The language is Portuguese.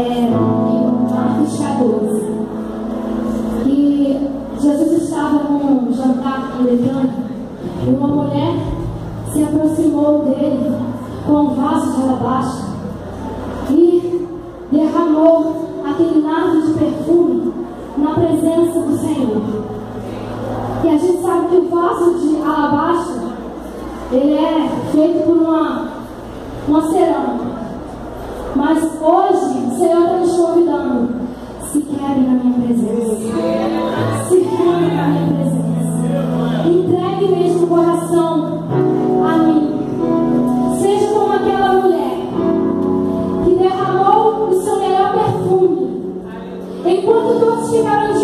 Marcos 14. E Jesus estava num jantar americano e uma mulher se aproximou dele com um vaso de alabastro e derramou aquele nardo de perfume na presença do Senhor. E a gente sabe que o vaso de alabastro ele é feito por uma, uma cerâmica. Mas hoje Senhor está te convidando. Se quebre na minha presença. Se fure na minha presença. Entregue mesmo o coração a mim. Seja como aquela mulher que derramou o seu melhor perfume. Enquanto todos ficaram de